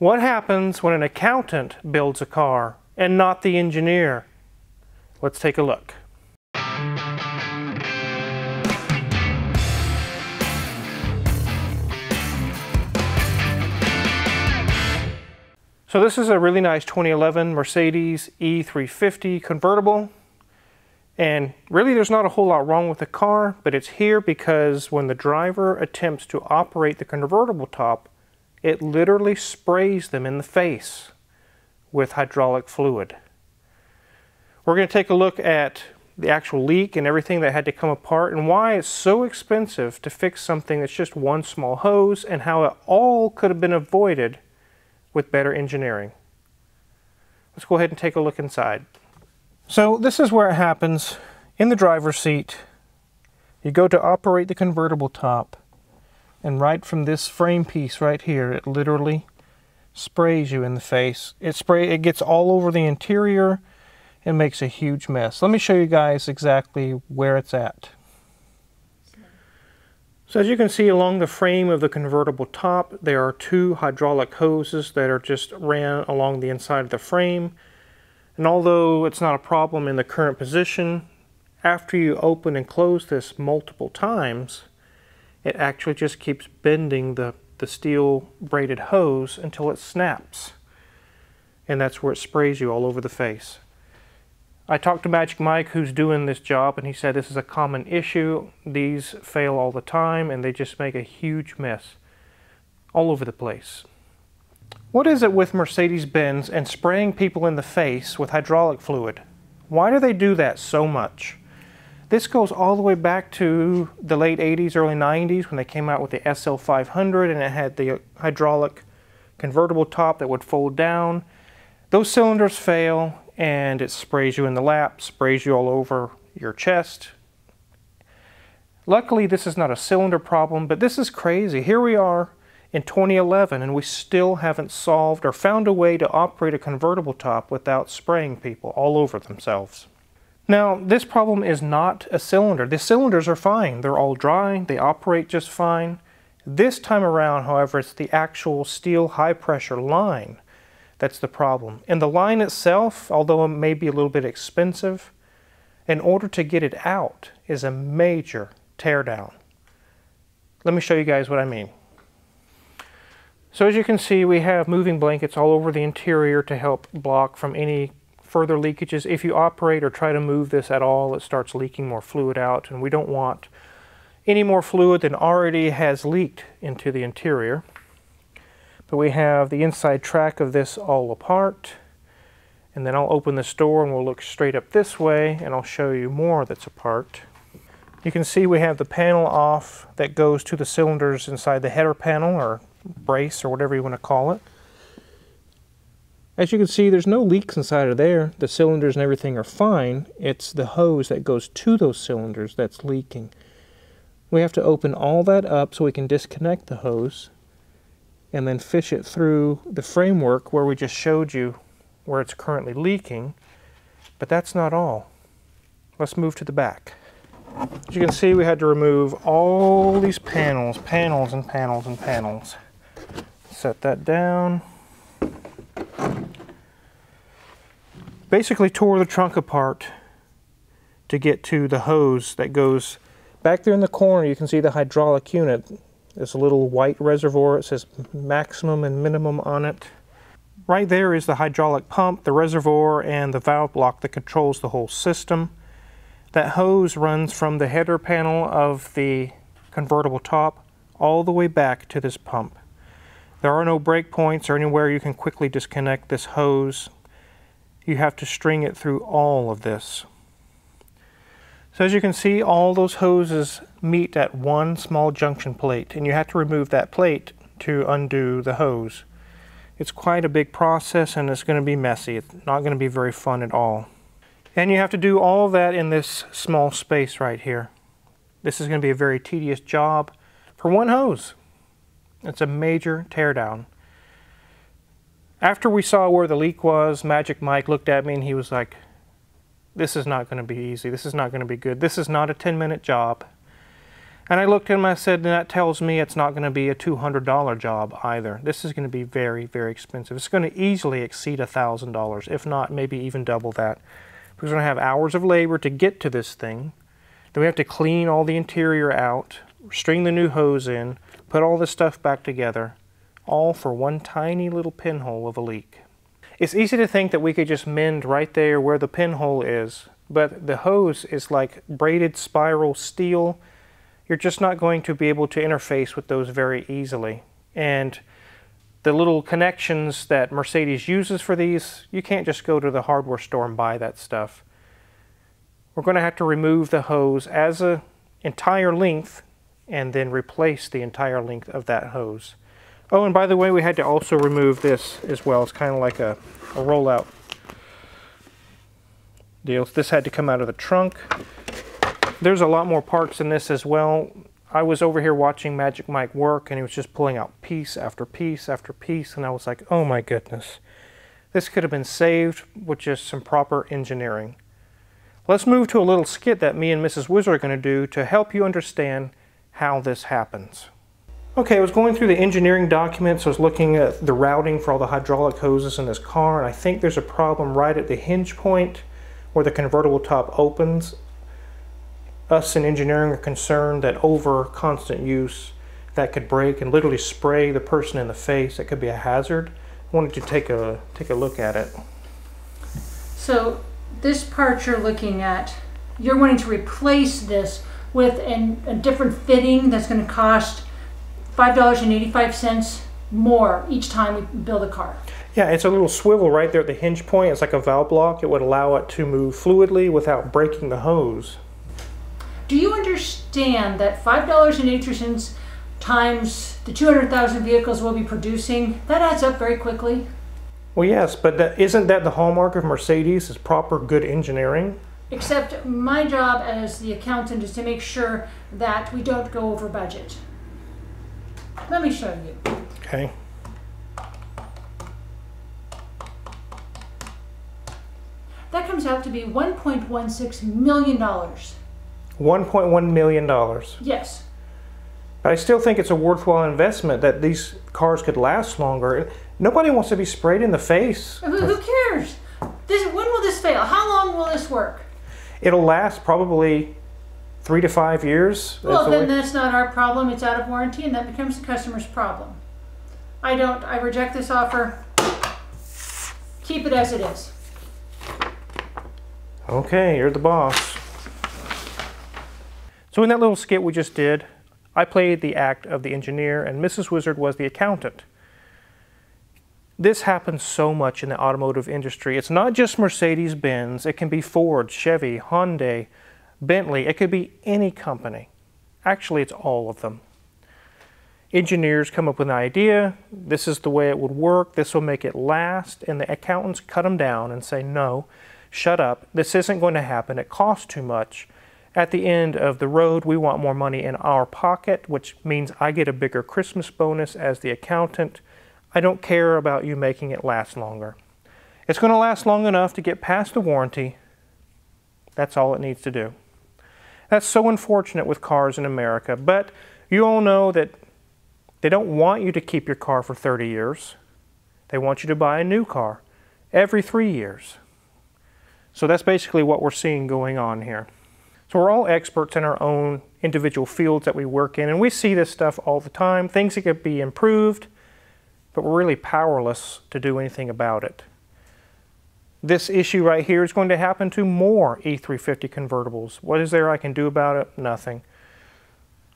What happens when an accountant builds a car and not the engineer? Let's take a look. So this is a really nice 2011 Mercedes E350 convertible. And really there's not a whole lot wrong with the car, but it's here because when the driver attempts to operate the convertible top, it literally sprays them in the face with hydraulic fluid. We're going to take a look at the actual leak and everything that had to come apart and why it's so expensive to fix something that's just one small hose and how it all could have been avoided with better engineering. Let's go ahead and take a look inside. So this is where it happens in the driver's seat. You go to operate the convertible top and right from this frame piece right here, it literally sprays you in the face. It spray it gets all over the interior and makes a huge mess. Let me show you guys exactly where it's at. So as you can see along the frame of the convertible top, there are two hydraulic hoses that are just ran along the inside of the frame. And although it's not a problem in the current position, after you open and close this multiple times, it actually just keeps bending the, the steel braided hose until it snaps. And that's where it sprays you all over the face. I talked to Magic Mike who's doing this job and he said this is a common issue. These fail all the time and they just make a huge mess all over the place. What is it with Mercedes-Benz and spraying people in the face with hydraulic fluid? Why do they do that so much? This goes all the way back to the late 80s, early 90s when they came out with the SL500 and it had the hydraulic convertible top that would fold down. Those cylinders fail and it sprays you in the lap, sprays you all over your chest. Luckily, this is not a cylinder problem, but this is crazy. Here we are in 2011 and we still haven't solved or found a way to operate a convertible top without spraying people all over themselves. Now, this problem is not a cylinder. The cylinders are fine. They're all dry. They operate just fine. This time around, however, it's the actual steel high pressure line that's the problem. And the line itself, although it may be a little bit expensive, in order to get it out is a major teardown. Let me show you guys what I mean. So as you can see, we have moving blankets all over the interior to help block from any further leakages. If you operate or try to move this at all, it starts leaking more fluid out, and we don't want any more fluid than already has leaked into the interior. But we have the inside track of this all apart. And then I'll open this door and we'll look straight up this way and I'll show you more that's apart. You can see we have the panel off that goes to the cylinders inside the header panel or brace or whatever you want to call it. As you can see, there's no leaks inside of there. The cylinders and everything are fine. It's the hose that goes to those cylinders that's leaking. We have to open all that up so we can disconnect the hose and then fish it through the framework where we just showed you where it's currently leaking. But that's not all. Let's move to the back. As you can see, we had to remove all these panels, panels and panels and panels. Set that down. Basically tore the trunk apart to get to the hose that goes back there in the corner. You can see the hydraulic unit. There's a little white reservoir it says maximum and minimum on it. Right there is the hydraulic pump the reservoir and the valve block that controls the whole system. That hose runs from the header panel of the convertible top all the way back to this pump. There are no break points or anywhere you can quickly disconnect this hose you have to string it through all of this. So as you can see, all those hoses meet at one small junction plate, and you have to remove that plate to undo the hose. It's quite a big process and it's going to be messy. It's not going to be very fun at all. And you have to do all that in this small space right here. This is going to be a very tedious job for one hose. It's a major teardown. After we saw where the leak was, Magic Mike looked at me and he was like, this is not going to be easy. This is not going to be good. This is not a 10 minute job. And I looked at him and I said, that tells me it's not going to be a $200 job either. This is going to be very, very expensive. It's going to easily exceed $1,000, if not maybe even double that. Because we're going to have hours of labor to get to this thing. Then we have to clean all the interior out, string the new hose in, put all this stuff back together, all for one tiny little pinhole of a leak. It's easy to think that we could just mend right there where the pinhole is, but the hose is like braided spiral steel you're just not going to be able to interface with those very easily. And the little connections that Mercedes uses for these, you can't just go to the hardware store and buy that stuff. We're going to have to remove the hose as a entire length and then replace the entire length of that hose. Oh, and by the way, we had to also remove this as well. It's kind of like a, a rollout deal. This had to come out of the trunk. There's a lot more parts in this as well. I was over here watching Magic Mike work and he was just pulling out piece after piece after piece and I was like, oh my goodness. This could have been saved with just some proper engineering. Let's move to a little skit that me and Mrs. Wizard are going to do to help you understand how this happens. Okay, I was going through the engineering documents. I was looking at the routing for all the hydraulic hoses in this car, and I think there's a problem right at the hinge point where the convertible top opens us in engineering are concerned that over constant use that could break and literally spray the person in the face. That could be a hazard. I wanted to take a take a look at it. So this part you're looking at, you're wanting to replace this with an, a different fitting that's going to cost five dollars and eighty five cents more each time we build a car. Yeah, it's a little swivel right there at the hinge point. It's like a valve block. It would allow it to move fluidly without breaking the hose. Do you understand that $5.83 times the 200,000 vehicles we'll be producing, that adds up very quickly? Well, yes, but that, isn't that the hallmark of Mercedes is proper good engineering? Except my job as the accountant is to make sure that we don't go over budget. Let me show you. Okay. That comes out to be $1.16 million. $1.1 million. Yes. But I still think it's a worthwhile investment that these cars could last longer. Nobody wants to be sprayed in the face. Who, who cares? This, when will this fail? How long will this work? It'll last probably three to five years. Well, that's then that's not our problem. It's out of warranty, and that becomes the customer's problem. I don't. I reject this offer. Keep it as it is. Okay, you're the boss. So in that little skit we just did, I played the act of the engineer and Mrs. Wizard was the accountant. This happens so much in the automotive industry. It's not just Mercedes-Benz, it can be Ford, Chevy, Hyundai, Bentley, it could be any company. Actually, it's all of them. Engineers come up with an idea, this is the way it would work, this will make it last, and the accountants cut them down and say, no, shut up, this isn't going to happen, it costs too much, at the end of the road, we want more money in our pocket, which means I get a bigger Christmas bonus as the accountant. I don't care about you making it last longer. It's going to last long enough to get past the warranty. That's all it needs to do. That's so unfortunate with cars in America, but you all know that they don't want you to keep your car for 30 years. They want you to buy a new car every three years. So that's basically what we're seeing going on here. So we're all experts in our own individual fields that we work in, and we see this stuff all the time, things that could be improved, but we're really powerless to do anything about it. This issue right here is going to happen to more E350 convertibles. What is there I can do about it? Nothing.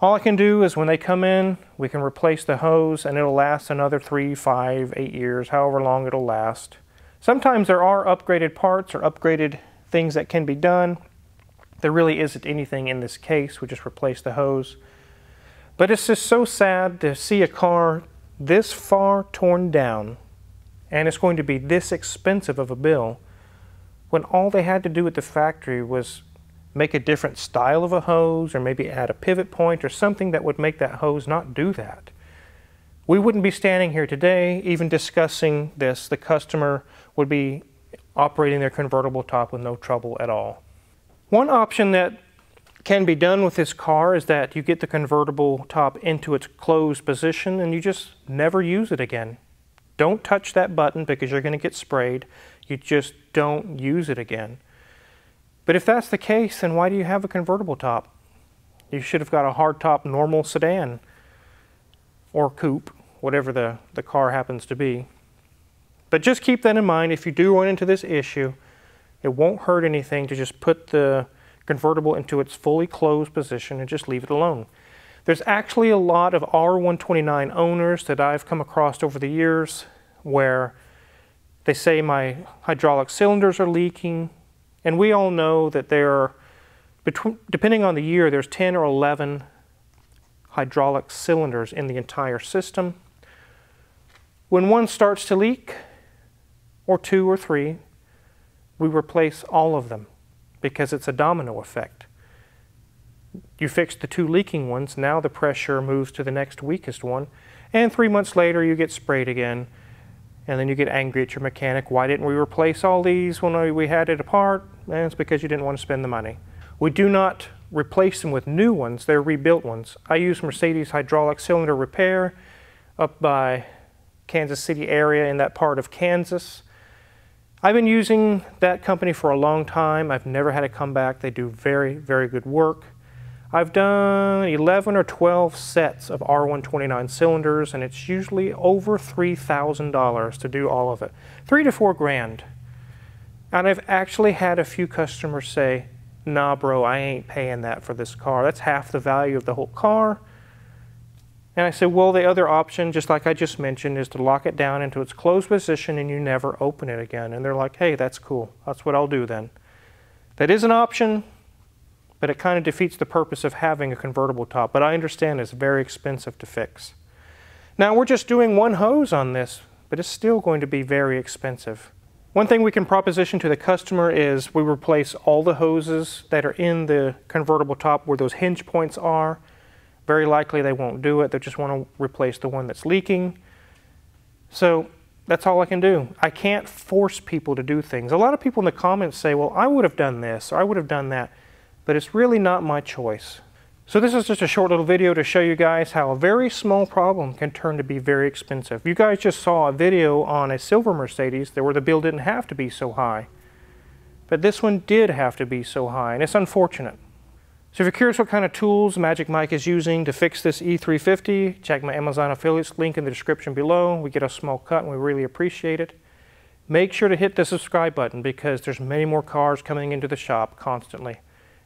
All I can do is when they come in, we can replace the hose and it'll last another three, five, eight years, however long it'll last. Sometimes there are upgraded parts or upgraded things that can be done, there really isn't anything in this case. We just replace the hose. But it's just so sad to see a car this far torn down and it's going to be this expensive of a bill when all they had to do at the factory was make a different style of a hose or maybe add a pivot point or something that would make that hose not do that. We wouldn't be standing here today even discussing this. The customer would be operating their convertible top with no trouble at all. One option that can be done with this car is that you get the convertible top into its closed position and you just never use it again. Don't touch that button because you're going to get sprayed. You just don't use it again. But if that's the case, then why do you have a convertible top? You should have got a hardtop normal sedan or coupe, whatever the, the car happens to be. But just keep that in mind if you do run into this issue. It won't hurt anything to just put the convertible into its fully closed position and just leave it alone. There's actually a lot of R129 owners that I've come across over the years where they say my hydraulic cylinders are leaking, and we all know that there are, depending on the year, there's 10 or 11 hydraulic cylinders in the entire system. When one starts to leak, or two or three, we replace all of them because it's a domino effect. You fix the two leaking ones, now the pressure moves to the next weakest one, and three months later you get sprayed again, and then you get angry at your mechanic. Why didn't we replace all these when we had it apart? And it's because you didn't want to spend the money. We do not replace them with new ones, they're rebuilt ones. I use Mercedes hydraulic cylinder repair up by Kansas City area in that part of Kansas. I've been using that company for a long time. I've never had a comeback. They do very, very good work. I've done 11 or 12 sets of R129 cylinders, and it's usually over $3,000 to do all of it. Three to four grand. And I've actually had a few customers say, nah, bro, I ain't paying that for this car. That's half the value of the whole car. And I said, well, the other option, just like I just mentioned, is to lock it down into its closed position and you never open it again. And they're like, hey, that's cool. That's what I'll do then. That is an option, but it kind of defeats the purpose of having a convertible top. But I understand it's very expensive to fix. Now, we're just doing one hose on this, but it's still going to be very expensive. One thing we can proposition to the customer is we replace all the hoses that are in the convertible top where those hinge points are very likely they won't do it. They just want to replace the one that's leaking. So that's all I can do. I can't force people to do things. A lot of people in the comments say, well, I would have done this or I would have done that, but it's really not my choice. So this is just a short little video to show you guys how a very small problem can turn to be very expensive. You guys just saw a video on a silver Mercedes where the bill didn't have to be so high. But this one did have to be so high, and it's unfortunate. So if you're curious what kind of tools Magic Mike is using to fix this E350, check my Amazon affiliates link in the description below. We get a small cut and we really appreciate it. Make sure to hit the subscribe button because there's many more cars coming into the shop constantly.